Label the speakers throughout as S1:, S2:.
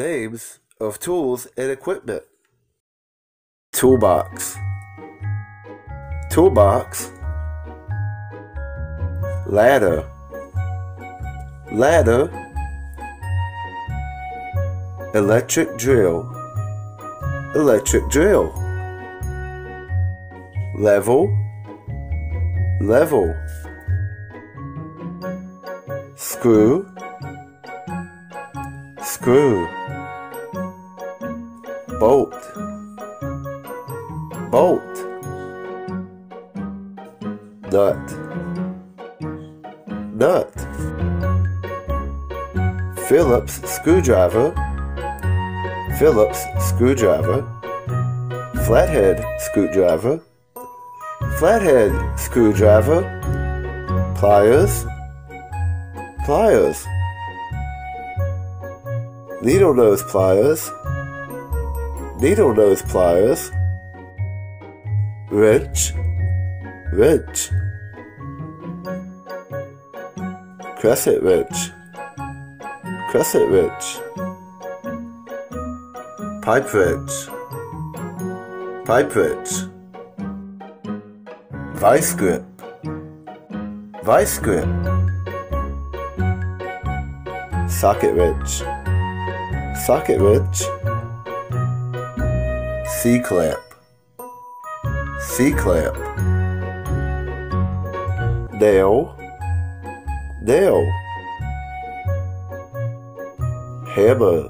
S1: Names of tools and equipment. Toolbox. Toolbox. Ladder. Ladder. Electric drill. Electric drill. Level. Level. Screw. Screw. Bolt. Bolt. Nut. Nut. Phillips screwdriver. Phillips screwdriver. Flathead screwdriver. Flathead screwdriver. Pliers. Pliers. Needle nose pliers. Needle nose pliers. Wrench. Wrench. Crescent wrench. Crescent wrench. Pipe wrench. Pipe wrench. Vice grip. Vice grip. Socket wrench. Socket wrench. C-clamp. C-clamp. Nail. Nail. Hammer.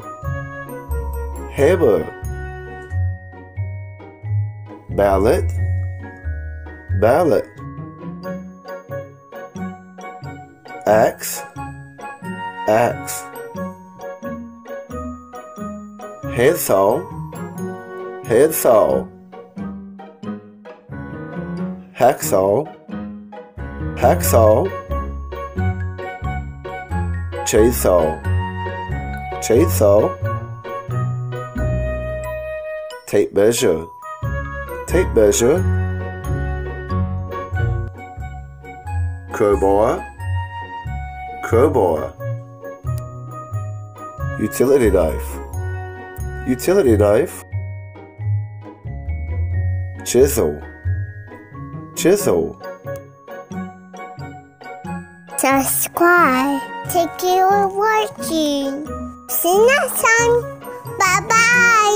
S1: Hammer. Mallet. Mallet. Axe. Axe. Handsaw. Handsaw. Hacksaw. Hacksaw. Chainsaw. Chainsaw. Tape measure. Tape measure. Crowbar. Crowbar. Utility knife. Utility knife. Chisel. Chisel.
S2: Subscribe. Thank you for watching. See you next time. Bye bye.